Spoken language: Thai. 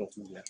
ยกมือแล้ว